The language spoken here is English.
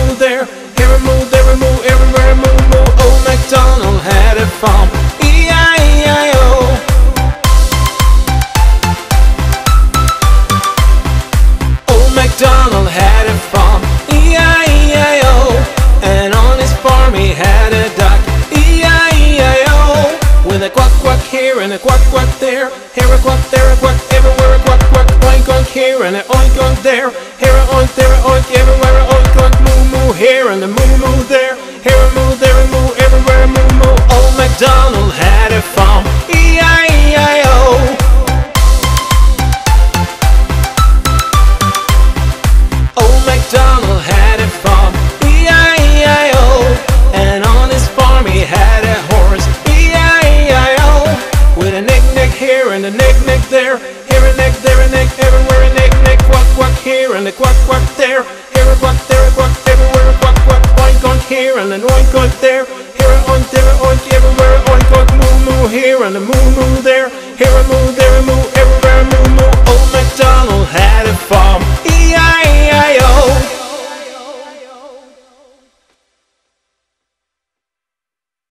moo there, here a moo, there everywhere a moo. Old MacDonald had a farm, E-I-E-I-O. Old MacDonald had a farm, E-I-E-I-O. And on his farm he had a duck, E-I-E-I-O. With a quack quack here and a quack quack there, here a quack, there a quack, everywhere a quack quack, oink oink here and a oink oink there, a nick-nick there, here a nick, there a nick, everywhere a nick-nick, quack-quack here and a quack-quack there,